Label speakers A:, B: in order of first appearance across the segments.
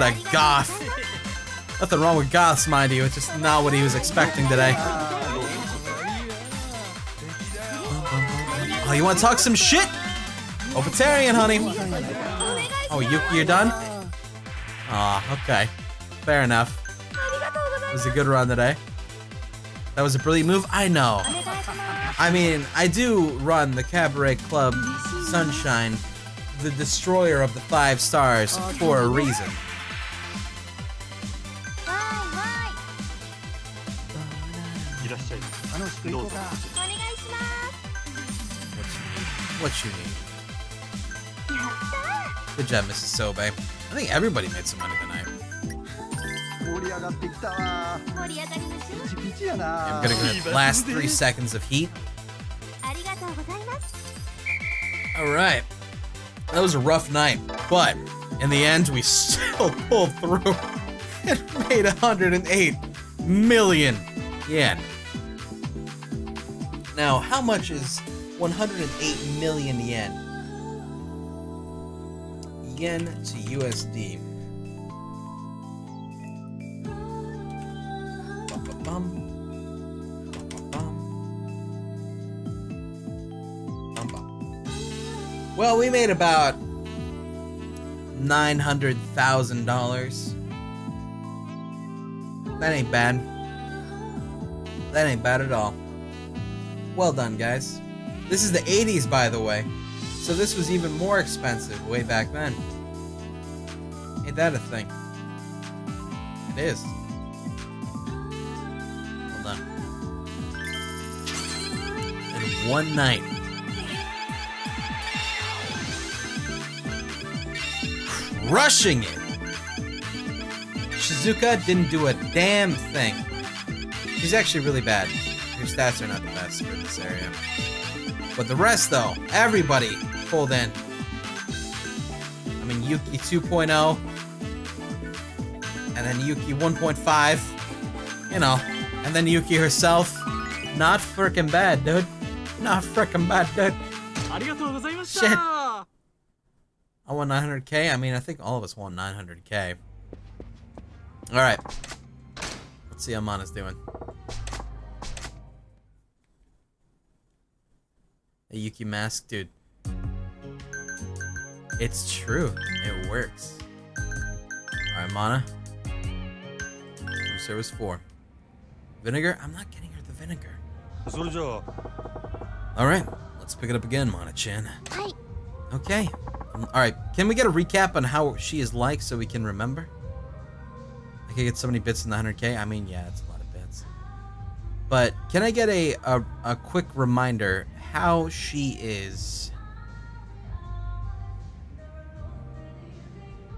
A: got a goth. Nothing wrong with goths, mind you. It's just not what he was expecting today. Oh, you want to talk some shit? Obatarian, honey. Oh, Yuki, you're done? Aw, oh, okay. Fair enough. It was a good run today. That was a brilliant move? I know. I mean, I do run the Cabaret Club Sunshine, the destroyer of the five stars, for a reason. What you need? Good job, Mrs. Sobe. I think everybody made some money tonight. I'm gonna get the last three seconds of heat. Alright. That was a rough night, but in the end, we still pulled through and made 108 million yen. Now, how much is 108 million yen? Yen to USD. Well, we made about $900,000. That ain't bad. That ain't bad at all. Well done, guys. This is the 80s, by the way. So this was even more expensive way back then. Ain't that a thing? It is. Hold on. In one night. Crushing it! Shizuka didn't do a damn thing. She's actually really bad. Her stats are not the best for this area. But the rest, though, everybody pulled in. I mean, Yuki 2.0, and then Yuki 1.5, you know, and then Yuki herself. Not freaking bad, dude. Not freaking bad, dude. Shit. I won 900k. I mean, I think all of us won 900k. All right. Let's see how Mana's doing. A Yuki mask, dude. It's true. It works. Alright, Mana. Room service 4. Vinegar? I'm not getting her the vinegar. Alright, let's pick it up again, Mana-chan. Okay. Alright, can we get a recap on how she is like so we can remember? I can get so many bits in the 100k? I mean, yeah, it's a lot of bits. But can I get a, a, a quick reminder how she is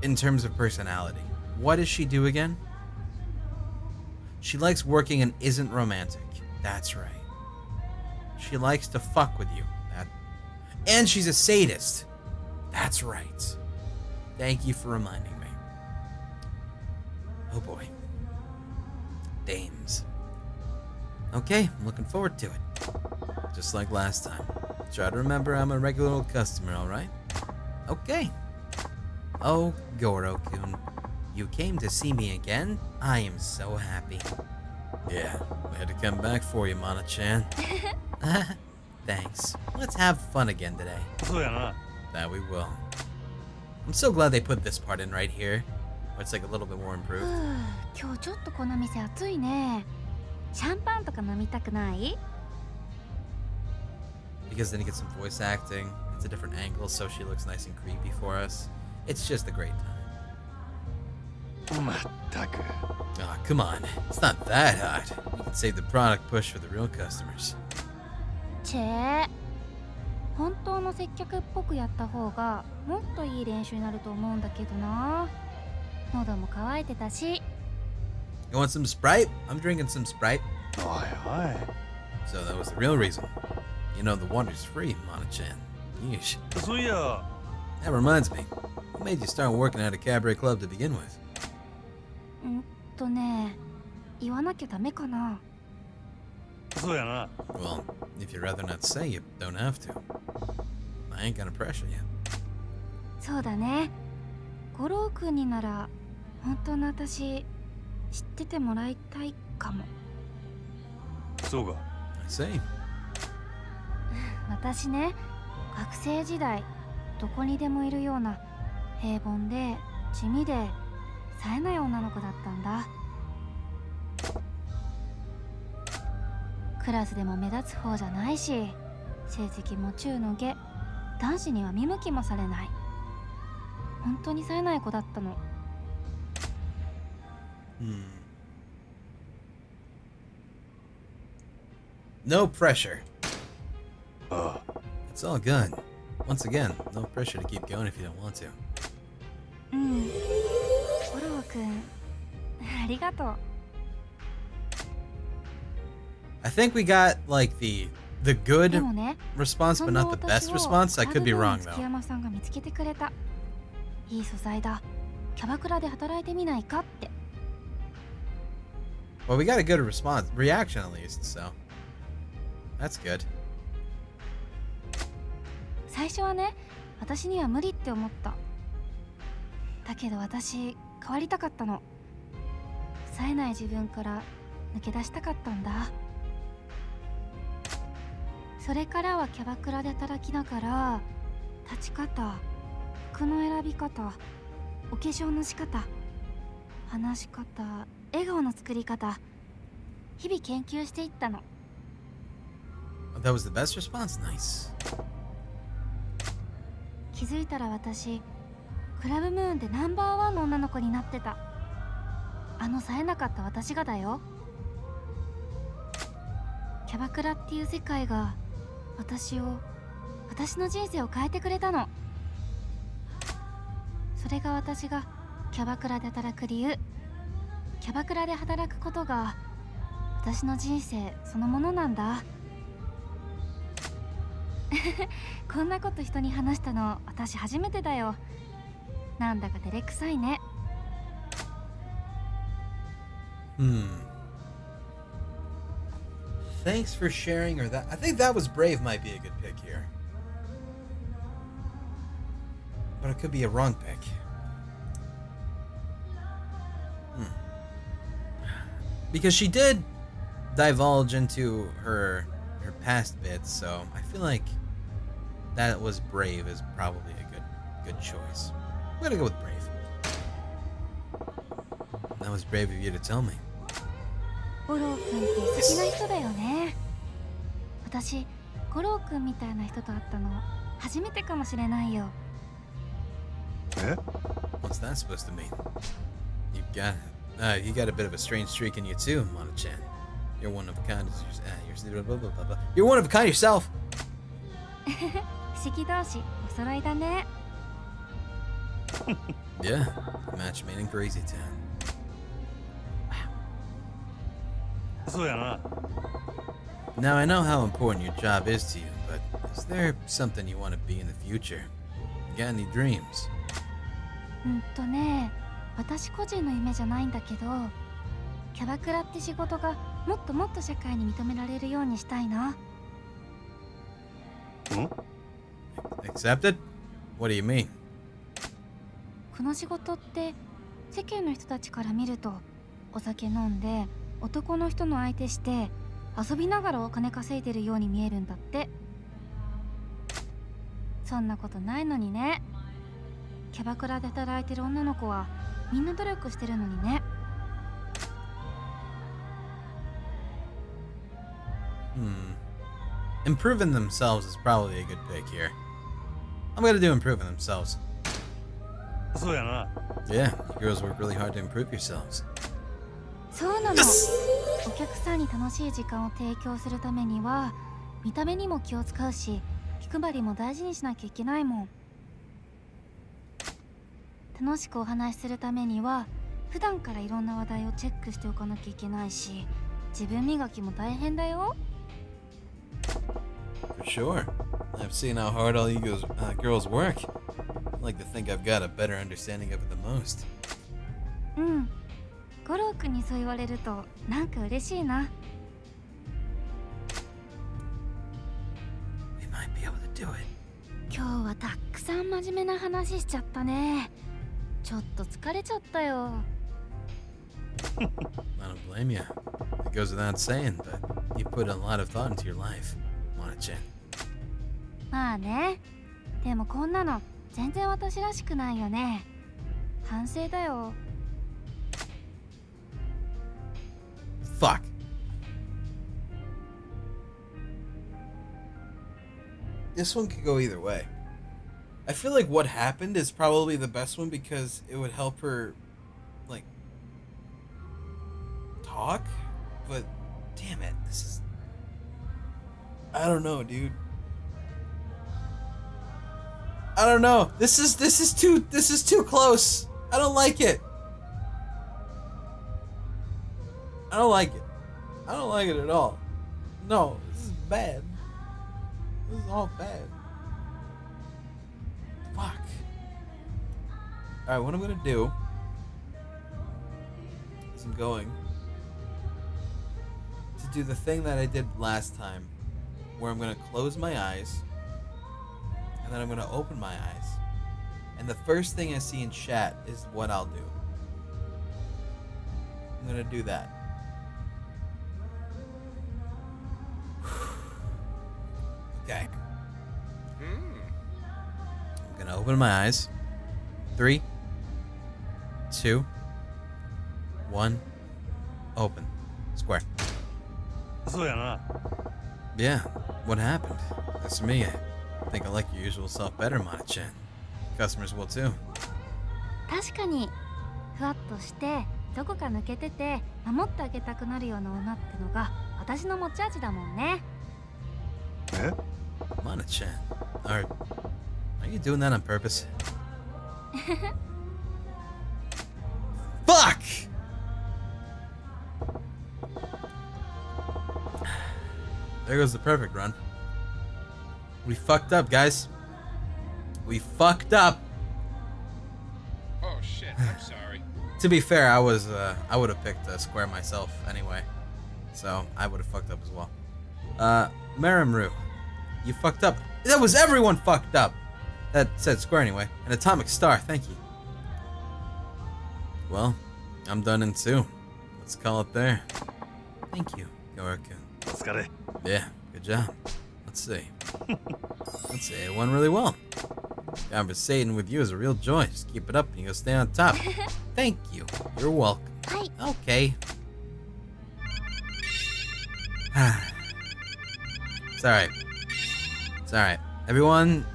A: in terms of personality. What does she do again? She likes working and isn't romantic. That's right. She likes to fuck with you. That and she's a sadist. That's right. Thank you for reminding me. Oh boy. Dames. Okay, I'm looking forward to it. Just like last time. Try to remember I'm a regular old customer, alright? Okay. Oh, Goro-kun. You came to see me again? I am so happy. Yeah, I had to come back for you, Mana-chan. Thanks. Let's have fun again today. That we will. I'm so glad they put this part in right here. Where it's like a little bit more improved.
B: 今日ちょっとこの店暑いね。シャンパンとか飲みたくない
A: Because then you get some voice acting. It's a different angle, so she looks nice and creepy for us. It's just a great time. Oh, come on. It's not that hot. You can save the product push for the real customers.
B: チェ本当の接客っぽくやった方がもっといい練習になると思うんだけどな喉も渇いてたし
A: You want some Sprite? I'm drinking some Sprite.
C: Aye, aye.
A: So that was the real reason. You know the water's free, Mana-chan. Yeesh. That reminds me. What made you start working at a cabaret club to begin with?
B: んとね言わなきゃダメかな
A: Well, if you'd rather not say, you don't have to. I ain't gonna pressure you.
B: そうだね五郎君になら 本当の私知っててもらいたいかも
C: そうか
A: I see.
B: 私ね学生時代どこにでもいるような平凡で地味で冴えない女の子だったんだクラスでも目立つ方じゃないし成績も中の下男子には見向きもされない本当に冴えない子だったの
A: Hmm. No pressure.
C: あ
A: It's all good. Once again, no pressure to keep going if you don't want to.
B: うん五郎くんありがとう
A: I think we got like the the good
B: でもね
A: response,
B: そ
A: but
B: んな
A: not the
B: 私
A: best
B: を
A: response. I could be
B: クラ
A: wrong
B: ブの
A: though.
B: 月山さんが見つけてくれたいい素材だキャバクラで働いてみないかって
A: Well, we got a good response, reaction at least. So that's good.
B: 最初はね私には無理って思っただけど私変わりたかったの冴えない自分から抜け出したかったんだそれからはキャバクラで働きながら立ち方服の選び方お化粧の仕方話し方笑顔の作り方日々研究していったの
A: That was the best response. Nice.
B: 気づいたら私クラブムーンでナンバーワンの女の子になってた。あの冴えなかった私がだよ。キャバクラっていう世界が私を私の人生を変えてくれたの。それが私がキャバクラで働く理由。キャバクラで働くことが私の人生そのものなんだ。こんなこと人に話したの私初めてだよなんだか照れくさいね
A: Hmm. Thanks for sharing, or that. I think that was brave. Might be a good pick here, but it could be a wrong pick. Hmm. Because she did divulge into her her past bits, so I feel like that was brave is probably a good good choice. I'm gonna go with brave. That was brave of you to tell me.
B: 五郎くんって素敵な人だよね私五郎くんみたいな人と会ったの初めてかもしれないよ
C: え
A: What's that supposed to mean? You got uh, you got a bit of a strange streak in you too, Mona-chan. You're one of a kind. as- Uh, you're blah, blah, blah, blah. You're one of a kind yourself.
B: 不思議同士お揃いだね
A: Yeah, match made in Crazy Town.
C: そうやな
A: Now I know how important your job is to you, but is there something you want to be in the future? You got any dreams?
B: うんとね私個人の夢じゃないんだけどキャバクラって仕事が もっともっと社会に認められるようにしたいな。
A: Accepted? What do you mean?
B: この仕事って世間の人たちから見るとお酒飲んで男の人の相手して遊びながらお金稼いでるように見えるんだって。そんなことないのにね。キャバクラで働いてる女の子はみんな努力してるのにね
A: Improving themselves is probably a good pick here. I'm gonna do improving themselves.
C: そうやな
A: Yeah, you girls work really hard to improve yourselves.
B: そうなのお客さんに楽しい時間を提供するためには見た目にも気を使うし気配りも大事にしなきゃいけないもん楽しくお話しするためには普段からいろんな話題をチェックしておかなきゃいけないし自分磨きも大変だよ
A: Sure. I've seen how hard all you goes, uh, girls work. I like to think I've got a better understanding of it the most.
B: Hmm.
A: We might be able to do it. I don't blame you. It goes without saying, but you put a lot of thought into your life, Mana-chan.
B: まあねでもこんなの全然私らしくないよね反省だよ
A: Fuck. This one could go either way. I feel like what happened is probably the best one because it would help her, like, talk. But, damn it, this is. I don't know, dude. I don't know. This is this is too this is too close. I don't like it. I don't like it. I don't like it at all. No, this is bad. This is all bad. Fuck. Alright, what I'm gonna do is I'm going to do the thing that I did last time, where I'm gonna close my eyes and then I'm gonna open my eyes. And the first thing I see in chat is what I'll do. I'm gonna do that. okay. Mm. I'm gonna open my eyes. Three, two, one, open. Square. Yeah, what happened? That's me I think I like your usual self better, Mana-chan. Customers will too.
B: 確かにふわっとしてどこか抜けてて守ってあげたくなるような女ってのが私の持ち味だもんね
C: え
A: Mana-chan, are are you doing that on purpose? Fuck! There goes the perfect run. We fucked up, guys. We fucked up.
D: Oh shit, I'm sorry.
A: to be fair, I was uh, I would have picked a square myself anyway. So, I would have fucked up as well. Uh, Marimru, you fucked up. That was everyone fucked up. That said square anyway. An atomic star, thank you. Well, I'm done in two. Let's call it there. Thank you,
C: Yorika.
A: Yeah, good job. Let's see. Let's say it went really well. Conversating with you is a real joy. Just keep it up and you'll stay on top. Thank you. You're welcome. Okay. it's alright. It's alright. Everyone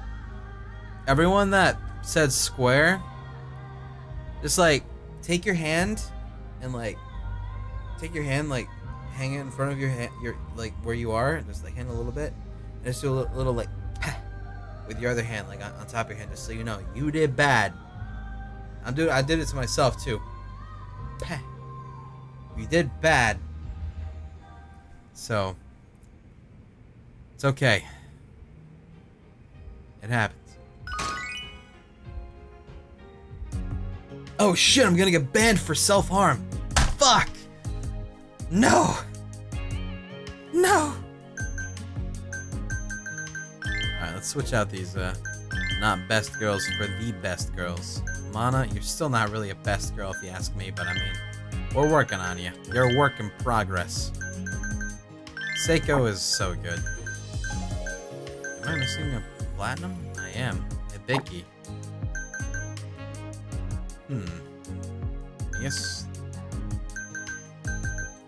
A: everyone that said square, just like take your hand and like take your hand like hang it in front of your hand your like where you are and just like hand a little bit and just do a little, little like with your other hand like on, on top of your hand just so you know you did bad. I'm doing I did it to myself too. You did bad. So it's okay. It happens. Oh shit, I'm gonna get banned for self-harm. Fuck! No! Switch out these uh not best girls for the best girls. Mana, you're still not really a best girl if you ask me, but I mean, we're working on you. You're a work in progress. Seiko is so good. Am I missing a platinum? I am. Hibiki. Hmm. Yes.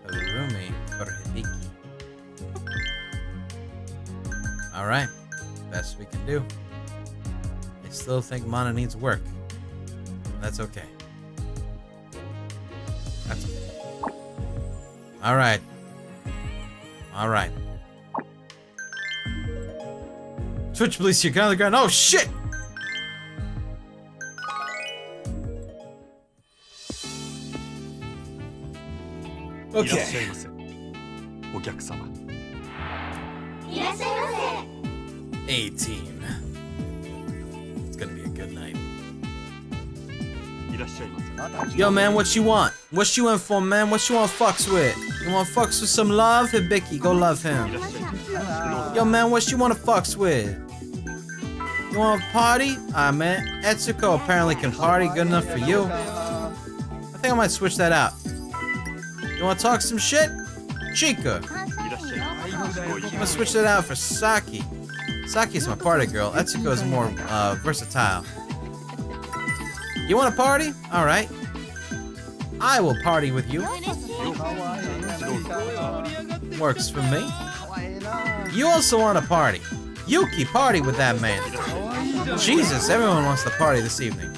A: Harumi for Hibiki. Alright Best we can do. I still think Mana needs work. That's okay. That's okay. Alright. Alright. Twitch police, you're on the ground. Oh shit!
C: いらっしゃいませお客様
A: 18. It's gonna be a good night. Yo, man, what you want? What you in for, man? What you want fucks with? You want fucks with some love? Hibiki, go love him. Yo, man, what you want to fucks with? You want to party? Ah, right, man, Etsuko apparently can party good enough for you. I think I might switch that out. You want to talk some shit?
C: Chika.
A: I'm gonna switch that out for Saki. Saki's my party girl. Etsuko's more uh, versatile. You want to party? Alright. I will party with you. Works for me. You also want to party. Yuki, party with that man. Jesus, everyone wants to party this evening.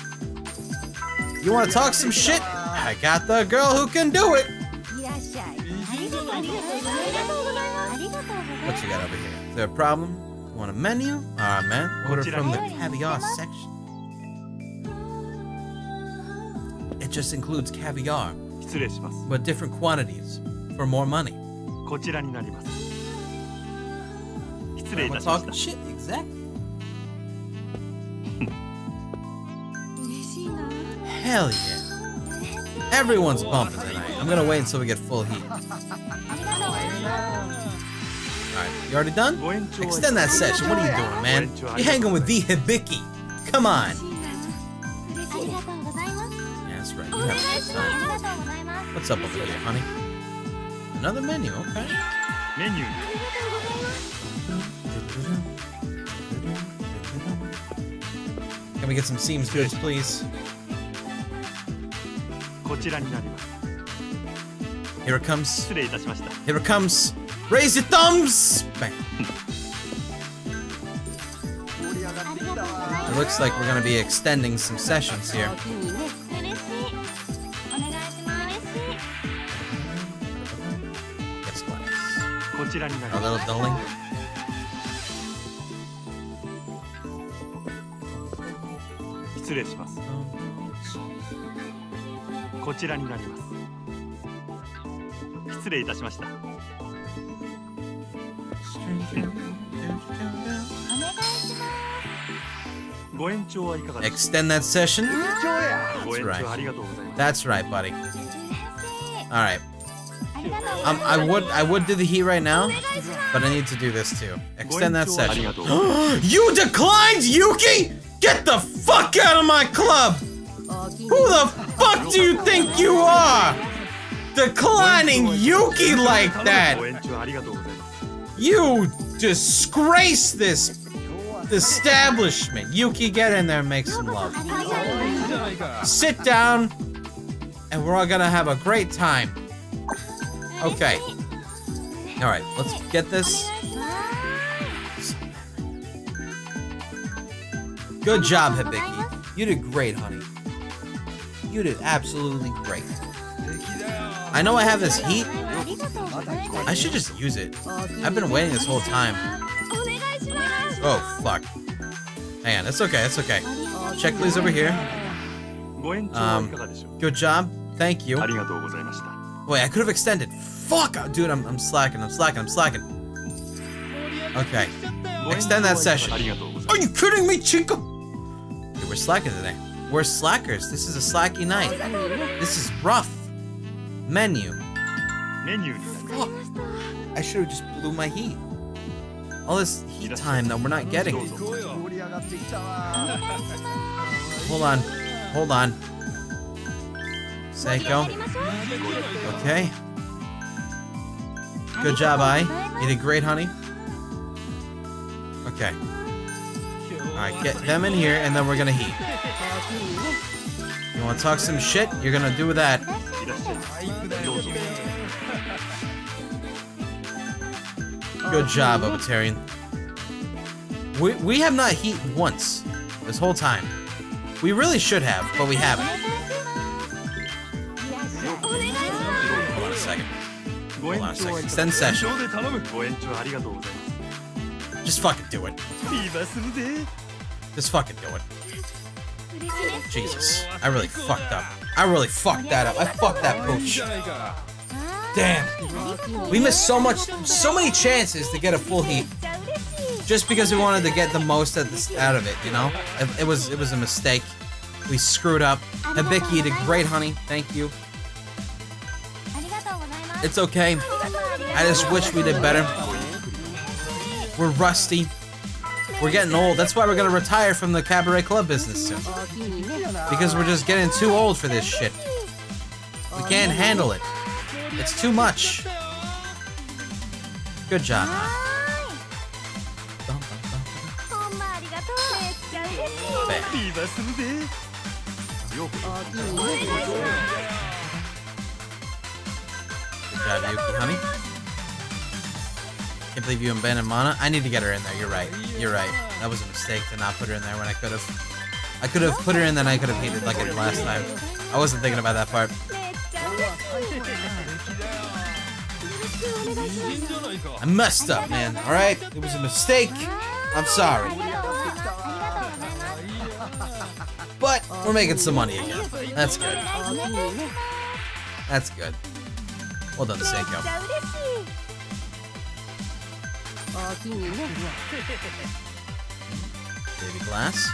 A: You want to talk some shit? I got the girl who can do it. What you got over here? Is there a problem? Want a menu? Ah, man. Order from the caviar section. It just includes caviar, but different quantities for more money.
C: Well, we're
A: talking shit, exactly. Hell yeah. Everyone's bumping tonight. I'm gonna wait until we get full heat. Alright, you already done? Extend that session. What are you doing, man? You're hanging with the Hibiki. Come on. That's right. You have time. What's up over here, honey? Another menu, okay.
C: Menu.
A: Can we get some seams goods, please? Here it comes. Here it comes. Raise your thumbs! Bang. It looks like we're gonna be extending some sessions here. Yes,
C: class.
A: A little dulling.
C: Um. こちらになります。失礼いたしました。
A: Extend that session?
C: That's
A: right. That's right, buddy.
B: Alright.
A: Um, I would I would do the heat right now, but I need to do this too. Extend that session. you declined, Yuki! Get the fuck out of my club! Who the fuck do you think you are? Declining Yuki like that! You disgrace this establishment. Yuki, get in there and make some love. Sit down, and we're all gonna have a great time. Okay. All right, let's get this. Good job, Hibiki. You did great, honey. You did absolutely great. I know I have this heat, I should just use it. I've been waiting this whole time. Oh, fuck. Hang on, okay, That's okay. Check please over here.
C: Um,
A: good job. Thank you. Wait, I could have extended. Fuck! Uh, dude, I'm, I'm slacking, I'm slacking, I'm slacking. Okay. Extend that session. Are you kidding me, Chinko? Dude, we're slacking today. We're slackers. This is a slacky night. This is rough. Menu. I should have just blew my heat. All this heat time that we're not getting. Hold on. Hold on. Seiko. Okay. Good job, I. You did great, honey. Okay. Alright, get them in here, and then we're gonna heat. You wanna talk some shit? You're gonna do that. Good job, Obatarian. We, we have not heat once this whole time. We really should have, but we haven't. Hold on a second. Hold on a second. Session. Just fucking do it. Just fucking do it. Jesus. I really fucked up. I really fucked that up. I fucked that pooch. Damn. We missed so much, so many chances to get a full heat. Just because we wanted to get the most this, out of it, you know? It, it, was it was a mistake. We screwed up. Hibiki did great, honey. Thank you. It's okay. I just wish we did better. We're rusty. We're getting old. That's why we're gonna retire from the cabaret club business soon. Because we're just getting too old for this shit. We can't handle it. That's too much. Good job. Good job, Yuki, honey. Can't believe you abandoned Mana. I need to get her in there. You're right. You're right. That was a mistake to not put her in there when I could have. I could have put her in, then I could have hated like it last time. I wasn't thinking about that part. I messed up, man. All right, it was a mistake. I'm sorry. But we're making some money again. That's good. That's good. Well done, Seiko. Baby glass.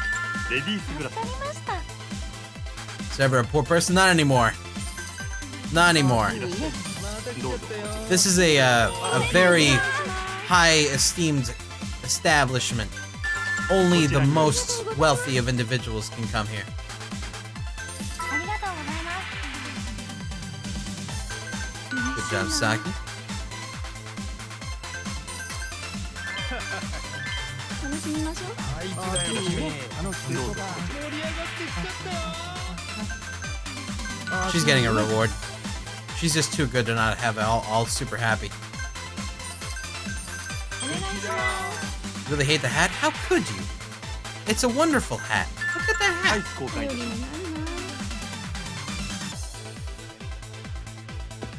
A: Is ever a poor person? Not anymore. Not anymore. This is a, uh, a very high esteemed establishment. Only the most wealthy of individuals can come here. Good job, Saki. She's getting a reward. She's just too good to not have all, all super happy. Really hate the hat? How could you? It's a wonderful hat. Look at that hat.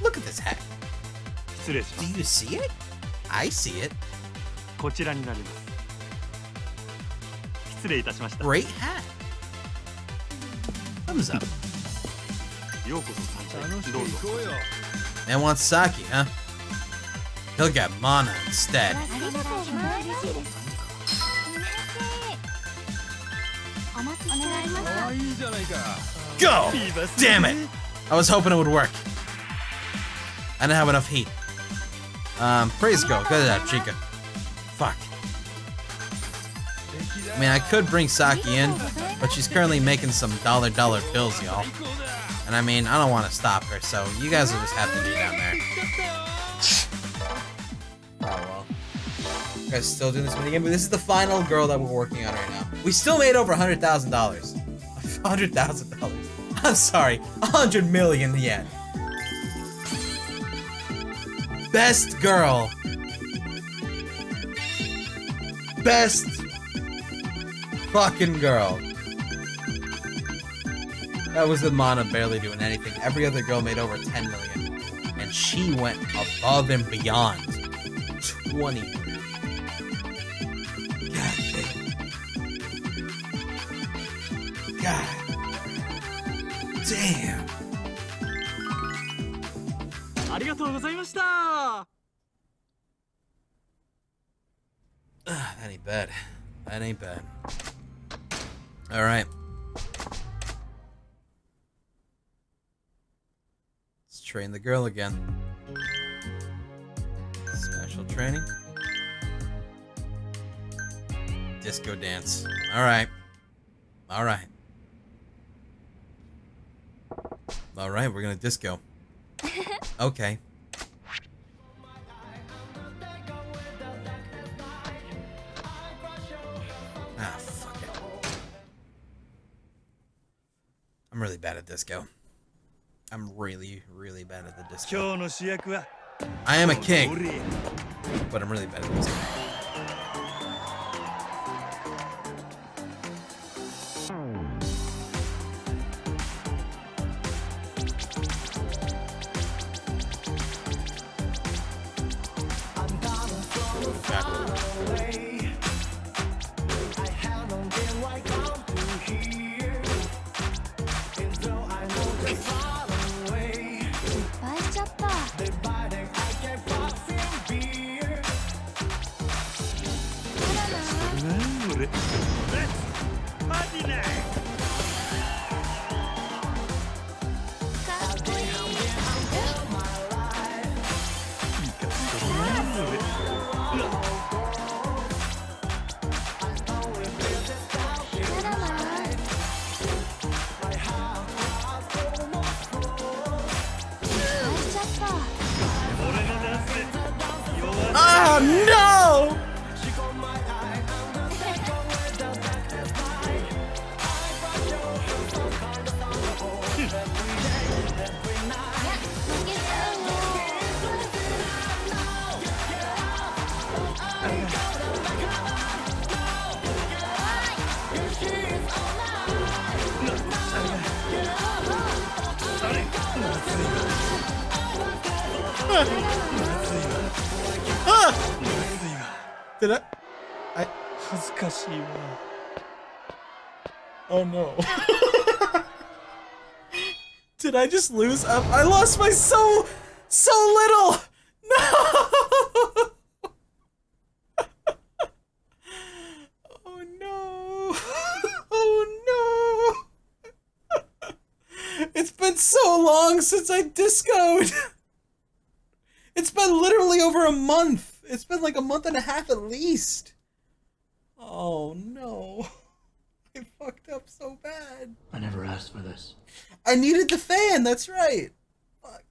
A: Look at this hat. Do you see it? I see it. Great hat. Thumbs up. And wants sake, huh? He'll get mana instead. Go! Damn it! I was hoping it would work. I didn't have enough heat. Um, praise go. Good job, Chika. Fuck. I mean, I could bring Saki in, but she's currently making some dollar dollar bills, y'all. And I mean, I don't want to stop her, so you guys will just have to be down there. Oh well. You guys still doing this minigame? But this is the final girl that we're working on right now. We still made over $100,000. $100,000. I'm sorry, 100 million yen. Best girl. Best fucking girl. That was the Mana barely doing anything. Every other girl made over 10 million. And she went above and beyond. 20 million. God damn. God damn.
C: ありがとうございました
A: Ugh, that ain't bad. That ain't bad. Alright. Let's Train the girl again. Special training. Disco dance. Alright. Alright. Alright, we're gonna disco. Okay. Ah, fuck it. I'm really bad at disco. I'm really, really bad at the disco. I am a king, but I'm really bad at
B: this.
A: Did I?
C: I.
A: Oh no. Did I just lose? Up? I lost my so, so little. No. been so long since I discoed. It's been literally over a month. It's been like a month and a half at least. Oh no. I fucked up so bad.
E: I never asked for this.
A: I needed the fan, that's right. Fuck.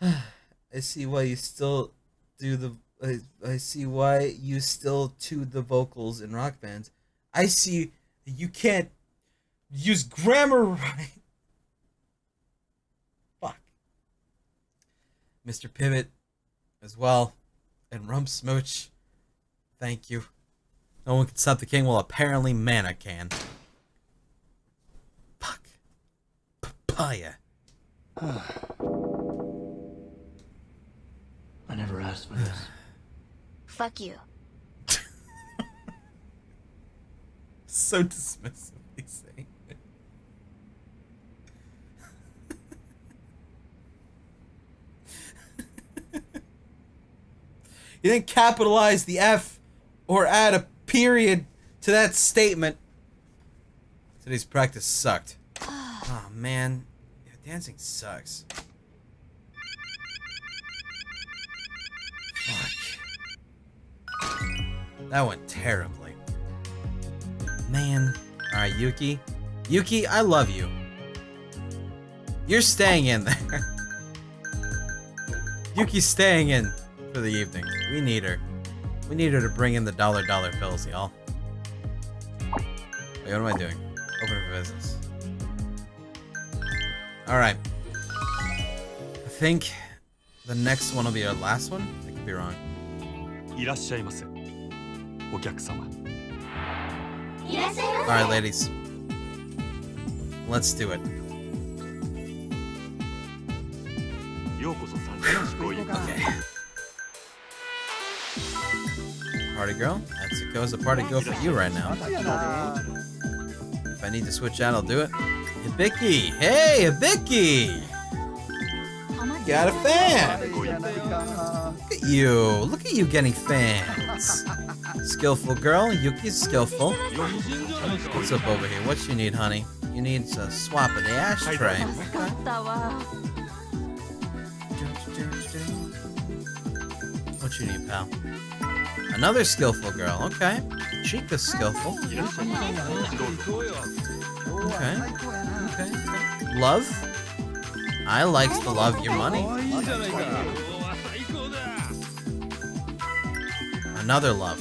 A: I see why you still do the I, I see why you still tune the vocals in rock bands. I see you can't use grammar right. Fuck. Mr. Pivot as well. And Rump Smooch. Thank you. No one can stop the king. Well, apparently Mana can. Fuck. Papaya.
E: I never asked for this.
B: Fuck you
A: So dismissively saying it. You didn't capitalize the F or add a period to that statement. Today's practice sucked. oh man, yeah, dancing sucks. Fuck. That went terribly. Man. Alright, Yuki. Yuki, I love you. You're staying in there. Yuki's staying in for the evening. We need her. We need her to bring in the dollar dollar bills, y'all. Wait, what am I doing? Open for business. Alright. I think the next one will be our last one. I could be wrong.
C: いらっしゃいませお客様
A: Alright, ladies. Let's do it.
C: ようこそ参加しご一
A: Okay. party girl. That's it goes the party girl for you right now. If I need to switch out, I'll do it. Hibiki! Hey, Hibiki! Got a fan! Look at you! Look at you getting fans! Skillful girl, Yuki's skillful. What's up over here? What you need, honey? You need a swap of the ashtray. What you need, pal? Another skillful girl, okay. Chika's skillful. Okay. Okay. Love? I like to love your money. Another love.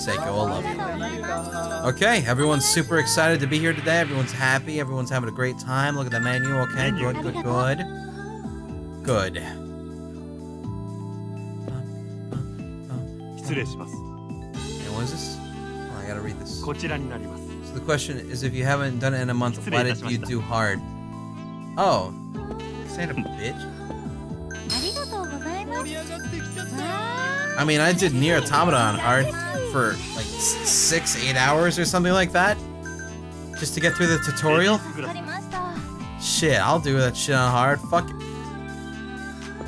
A: Seiko will love you. Okay, everyone's super excited to be here today. Everyone's happy. Everyone's having a great time. Look at the menu. Okay, good, good, good. Good.
C: 失礼します。
A: And oh, the question is if you haven't done it in a month, why did しま you do hard? Oh. Santa bitch. I mean, I did Nier Automata on hard for like six, eight hours or something like that. Just to get through the tutorial? Shit, I'll do that shit on hard. Fuck it.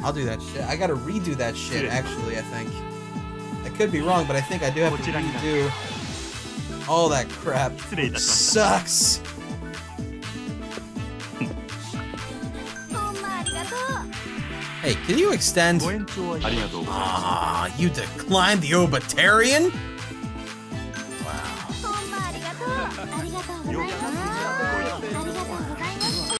A: I'll do that shit. I gotta redo that Shit. actually, I think could be wrong, but I think I do have to redo all that crap.
C: Which
A: sucks! hey, can you extend? Ah, you declined the Obatarian?